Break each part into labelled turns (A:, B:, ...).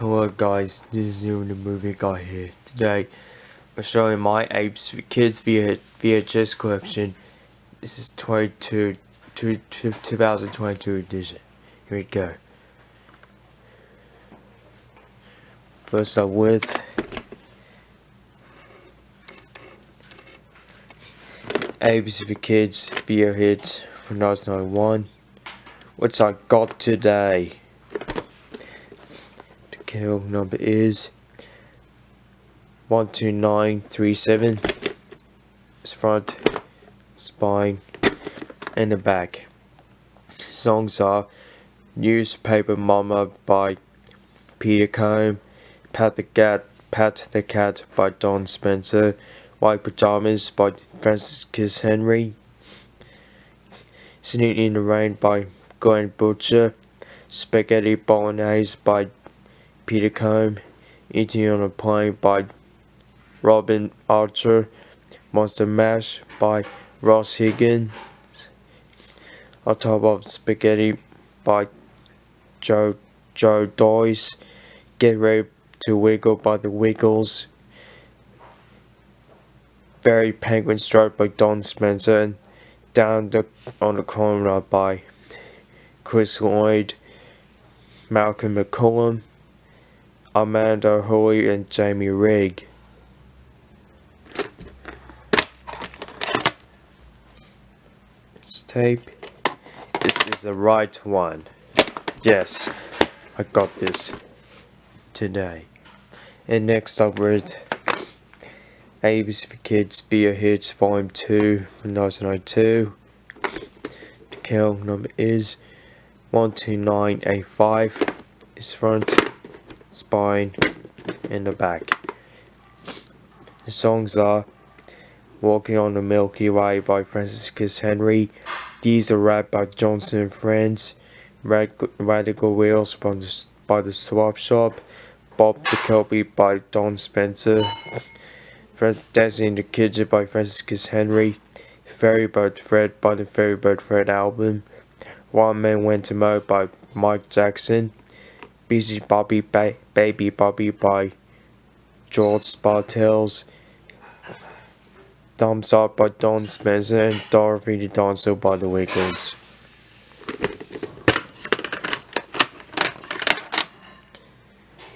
A: Hello guys, this is the movie guy here. Today I'm showing my ABC for Kids VHS collection. This is 22, 2022 edition. Here we go. First up with ABC for Kids hits from 1991. What's I got today? Kill number is 12937 it's front spine and the back. Songs are newspaper mama by peter combe pat the cat pat the cat by don spencer white pajamas by francis henry sitting in the rain by glenn butcher spaghetti bolognese by Peter Combe, Eating on a Plane by Robin Archer, Monster Mash by Ross Higgins, On Top of Spaghetti by Joe Joe Doyce, Get Ready to Wiggle by the Wiggles, Very Penguin Stroke by Don Spencer, Down the, on the Corner by Chris Lloyd, Malcolm McCullum, Amanda Hoy and Jamie Rigg. This tape. This is the right one. Yes, I got this today. And next up with ABC for Kids Hits Volume 2 from 1992. The kill number is 12985. It's front spine, and the back. The songs are Walking on the Milky Way by Francis Henry, These Are Rap by Johnson and Friends, Radical Wheels by the, by the Swap Shop, Bob the Kelpie by Don Spencer, Dancing in the Kitchen by Francis Henry, Ferrybird Fred by the Ferrybird Fred album, One Man Went to Mow by Mike Jackson, Busy Bobby ba Baby Bobby by George Spartels. Thumbs Up by Don Spencer and Dorothy the Dancer by the Wiggles.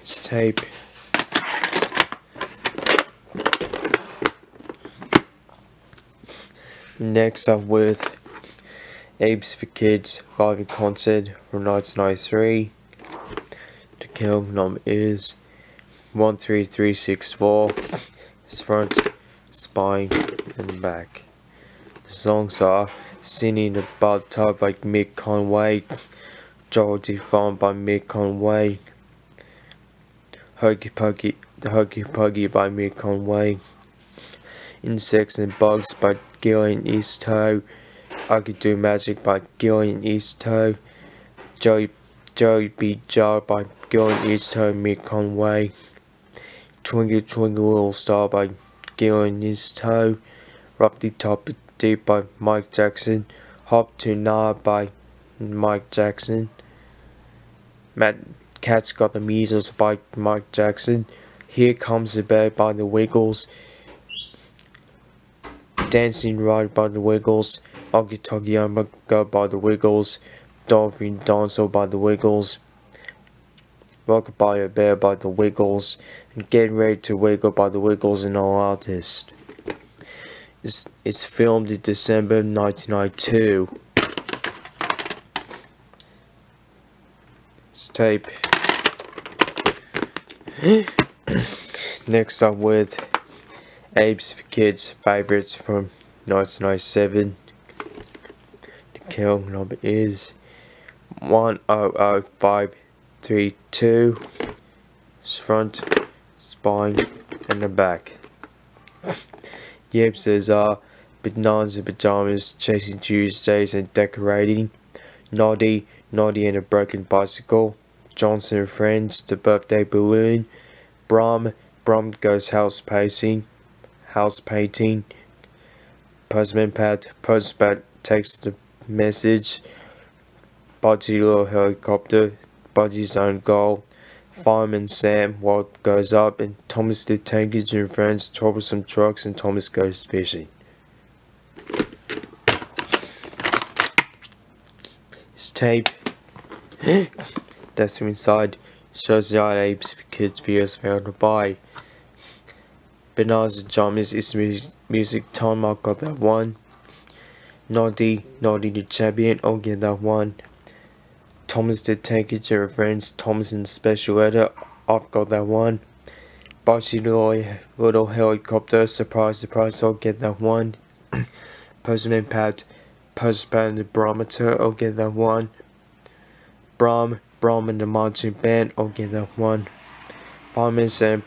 A: This tape. Next up with ABC for Kids live in concert from 1993 kill number is 13364 his front spine and back. The songs are singing the bathtub by Mick Conway. Geordie Farm by Mick Conway. Huggy Puggy the Huggy Puggy by Mick Conway. Insects and Bugs by Gillian Eastoe I Could Do Magic by Gillian Eastoe Joey Joey B. Jar by Gillian Eastoe, Mick Conway. Twinkle Twinkle Little Star by Gillian Eastoe. Rock the Top Deep by Mike Jackson. Hop to Nah by Mike Jackson. Matt Cat's Got the Measles by Mike Jackson. Here Comes the Bear by the Wiggles. Dancing Ride by the Wiggles. Oggy Toggy by the Wiggles. Dolphin Dancer by the Wiggles, Rock by a Bear by the Wiggles, and Getting Ready to Wiggle by the Wiggles and all artists. It's, it's filmed in December 1992. It's tape. Next up with ABC for Kids favorites from 1997. The kill number is one oh oh five three two. Front spine and the back. Yipses are uh, bananas and pajamas chasing Tuesdays and decorating. Noddy Noddy and a broken bicycle. Johnson and friends the birthday balloon. Brum Brum goes house pacing house painting. Postman Pat Postman takes the message Little helicopter, Budgie's own goal, Fireman Sam what goes up and Thomas the Tank Engine friends troublesome trucks and Thomas goes fishing. His tape that's inside shows the art ABC for kids videos found to buy. And Jammers is music, music time I got that one. Noddy, Noddy the champion, I'll get that one. Thomas the Tank friends, Thomas in special editor, I've got that one. Bossy little, little helicopter, surprise, surprise, I'll get that one. Postman Pat, Postman the barometer, I'll get that one. Brum, Brum and the marching band, I'll get that one. Fireman's and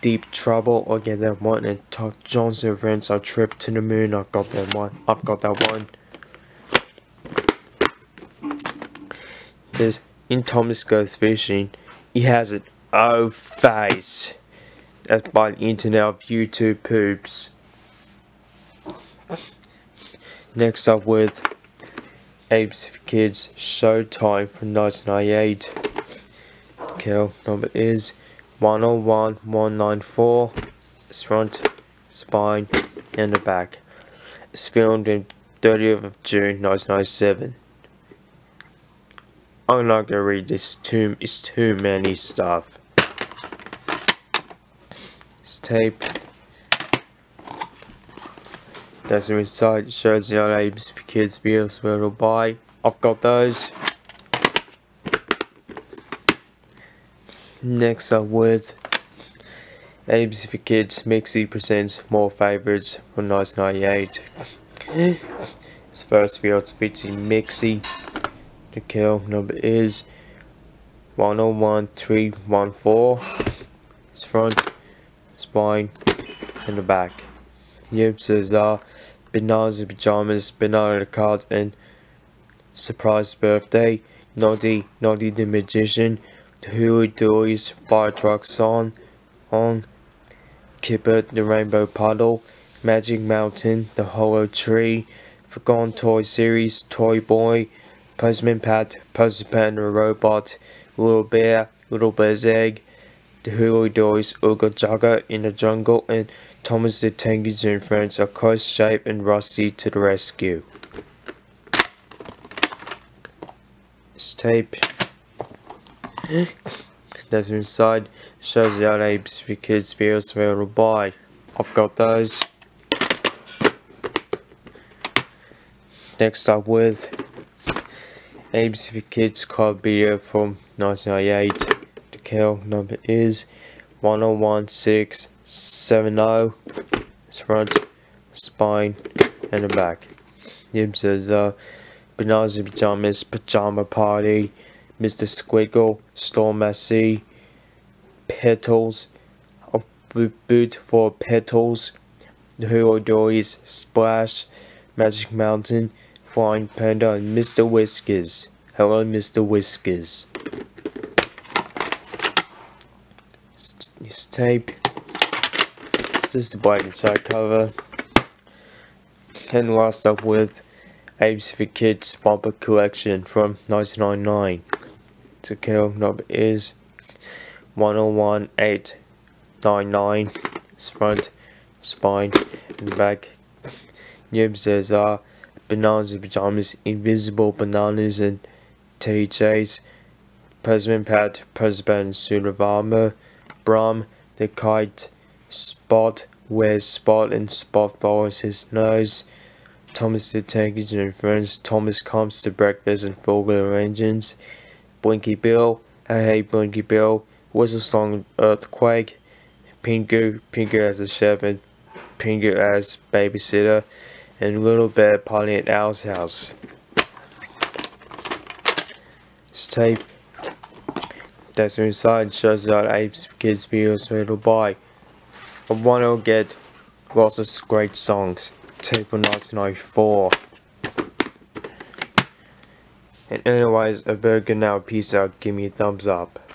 A: Deep Trouble, I'll get that one. And Tuck Johnson friends, our trip to the moon, I've got that one. I've got that one. In Thomas Goes Fishing, he has an O face. That's by the internet of YouTube poops. Next up with ABC for Kids Showtime from 1998. Kill number is 101194. It's front, spine, and the back. It's filmed in 30th of June 1997. I'm not gonna read this too it's too many stuff. This tape that's inside shows the other ABC for kids videos where to buy. I've got those. Next up with ABC for Kids Mixie presents more favorites from 1998. His first video featuring Mixie. The kill number is 101314. It's front, spine, and the back. Says uh bananas pajamas, banana card, and surprise birthday. Noddy, Noddy the magician, Hooley Dooleys, fire truck song, on Kipper the rainbow puddle, Magic Mountain, the hollow tree, Forgotten Toy series, Toy Boy, Postman Pat, Postman robot, Little Bear, Little Bear's egg, the Hooley Dooleys, Ooga Jugga in the jungle, and Thomas the Tank Engine friends are close shape and rusty to the rescue. This tape that's inside shows the other ABC for kids videos available to buy. I've got those. Next up with For Kids club video from 1998. The kill number is 1016 7-0. It's front, spine, and the back. Yip says, uh, Pajamas, Pajama Party, Mr. Squiggle, Storm Petals, a boot for Petals, The Hero Dories, Splash, Magic Mountain, Flying Panda, and Mr. Whiskers. Hello, Mr. Whiskers. This tape this is the black inside cover. And last up with ABC for Kids bumper collection from 1999. The kill number is 101899. It's front, spine, and back. Says uh, bananas and pajamas, invisible bananas and Chase, President Pat, President Armor, Brum, the Kite, Spot wears Spot and Spot follows his nose. Thomas the Tank Engine and friends. Thomas comes to breakfast and Fogler engines. Blinky Bill. Hey hey Blinky Bill. Whistle song Earthquake. Pingu. Pingu as a chef and Pingu as babysitter. And Little Bear party at Al's house. This tape that's inside shows that ABC kids videos for to buy. I want to get lots of great songs. Table 1994. And anyways, a burger now, peace out, give me a thumbs up.